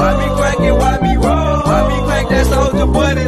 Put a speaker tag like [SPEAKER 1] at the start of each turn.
[SPEAKER 1] Why me crack it? Why me roll? Why me crack that soldier, but